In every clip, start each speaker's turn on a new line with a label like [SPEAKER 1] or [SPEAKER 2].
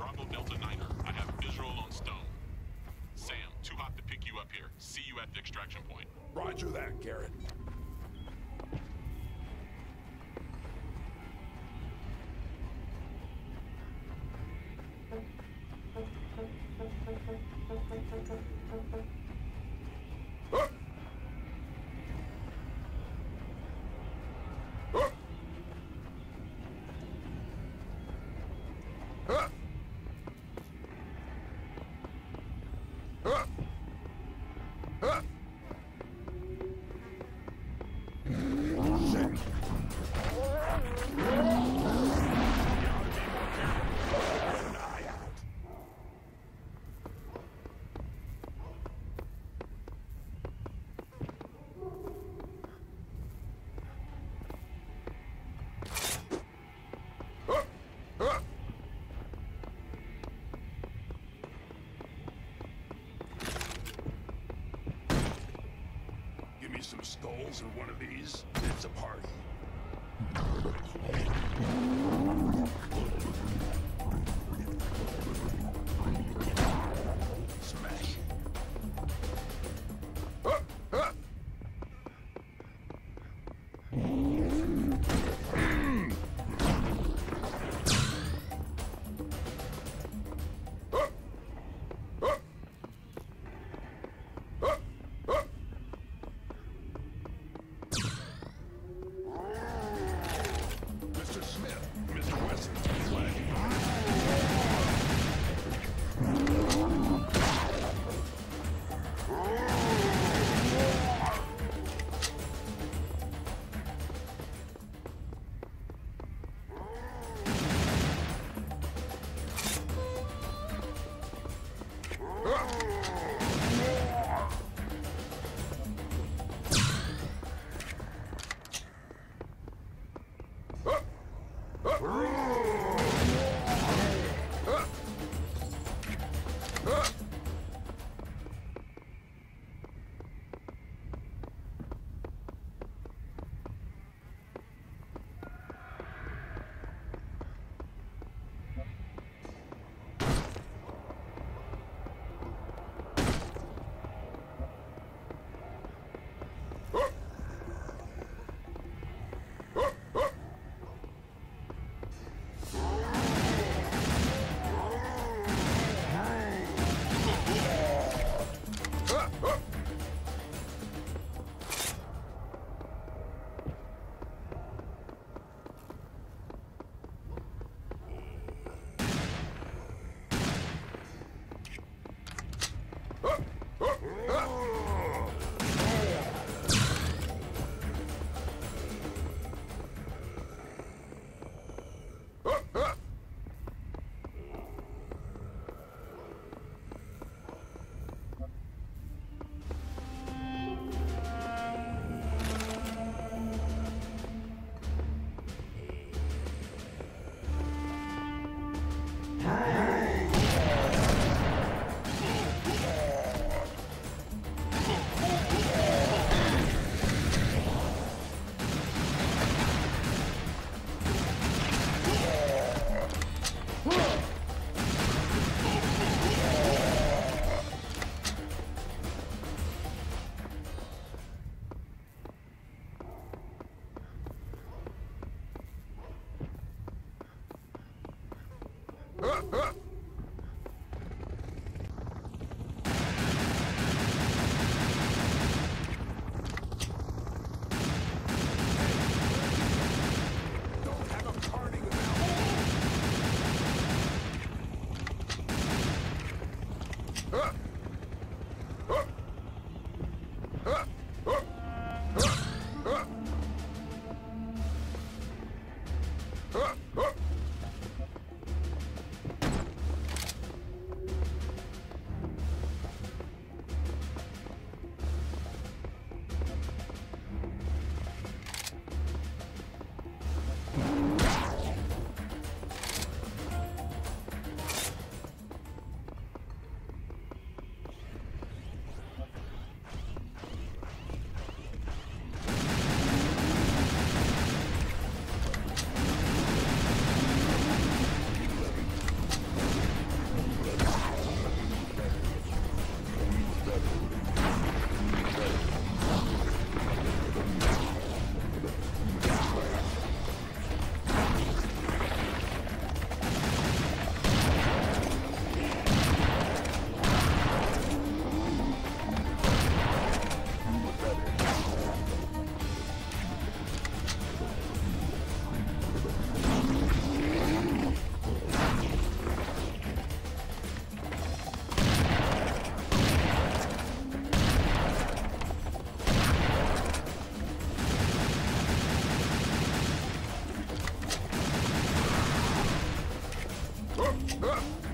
[SPEAKER 1] Bravo Delta Niner. I have visual on Stone. Sam, too hot to pick you up here. See you at the extraction point.
[SPEAKER 2] Roger that, Garrett. Me some skulls and one of these. It's a party. あっ!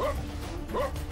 [SPEAKER 2] Huh?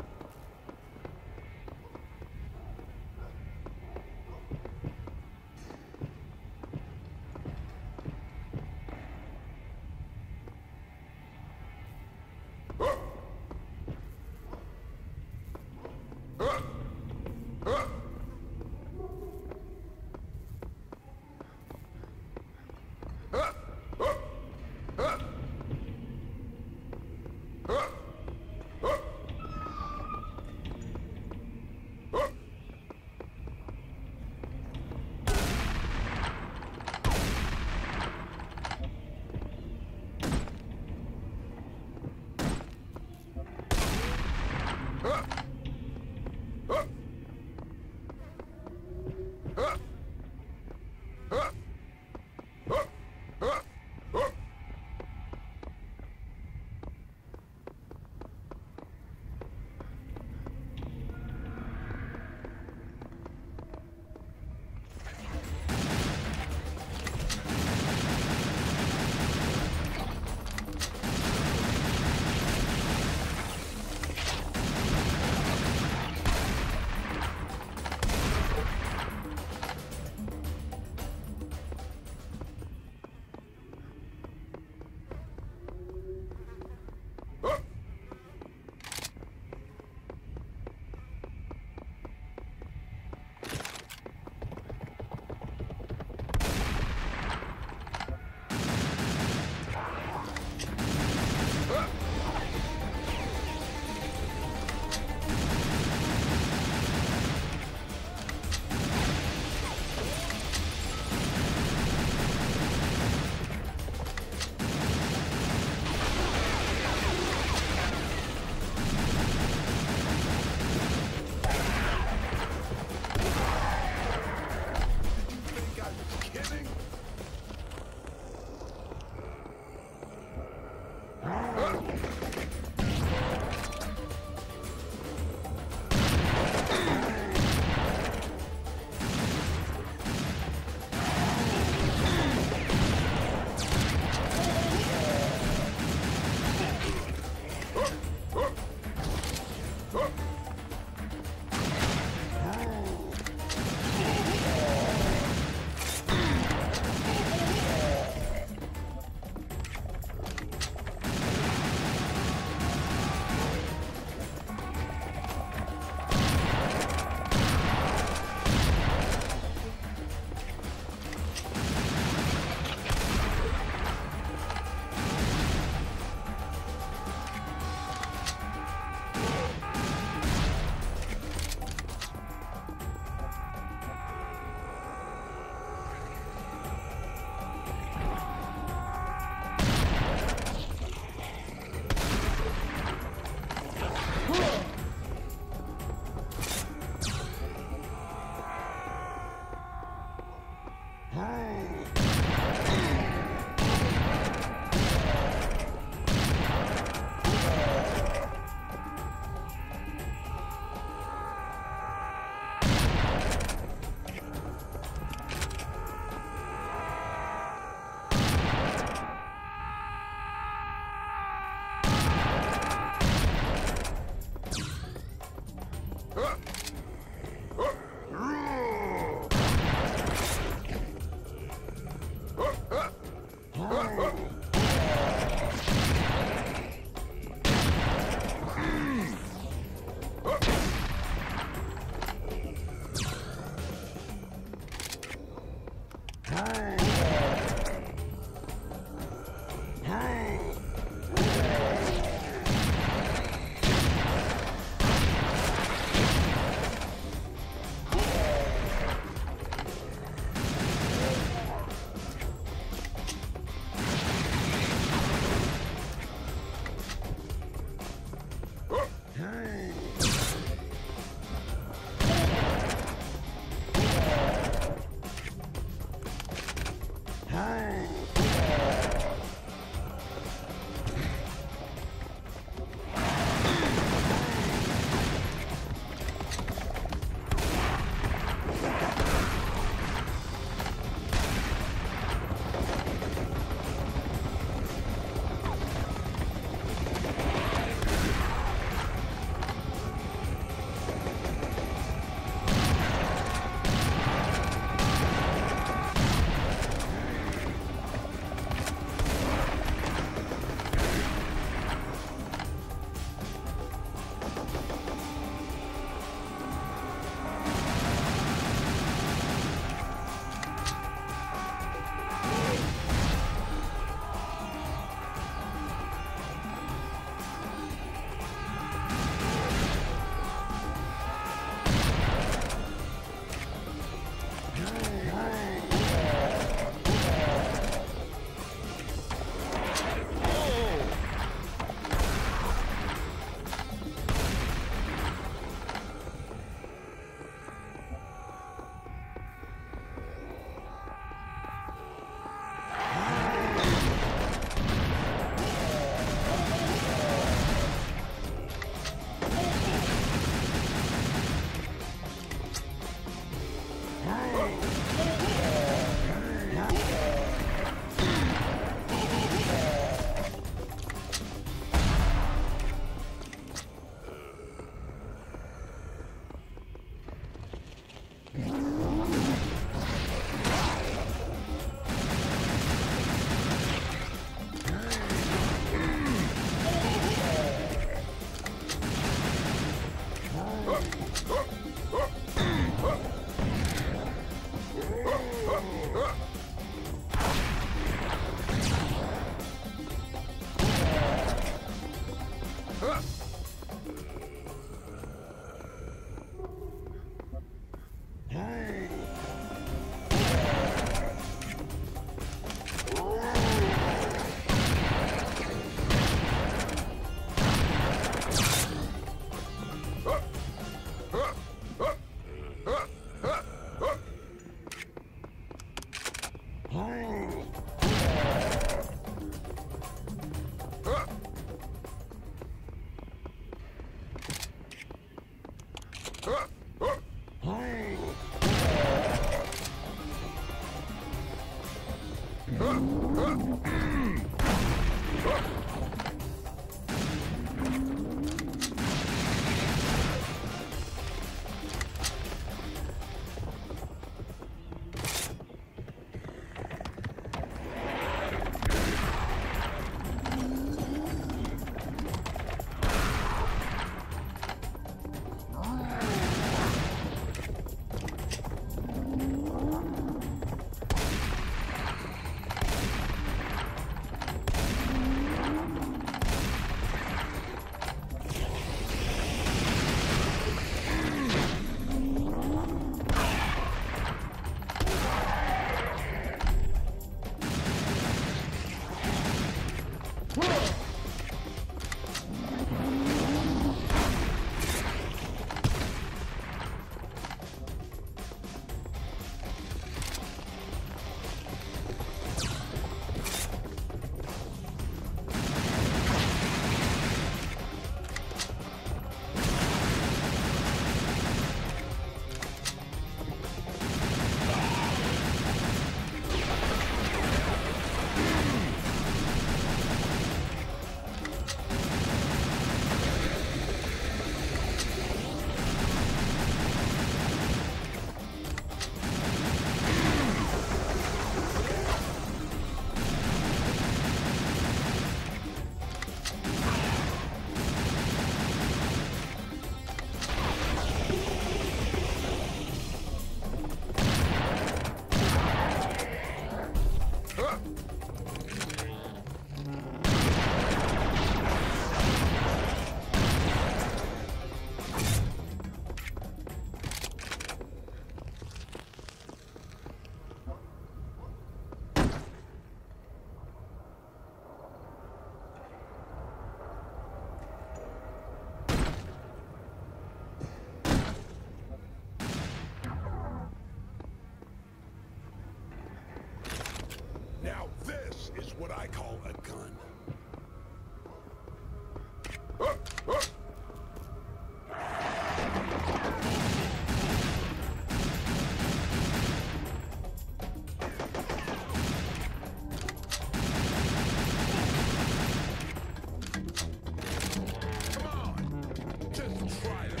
[SPEAKER 2] Just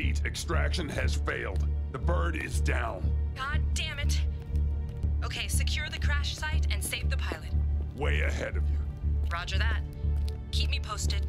[SPEAKER 2] Repeat, extraction has failed. The bird is down.
[SPEAKER 3] God damn it. Okay, secure the crash site and save the pilot.
[SPEAKER 2] Way ahead of you.
[SPEAKER 3] Roger that. Keep me posted.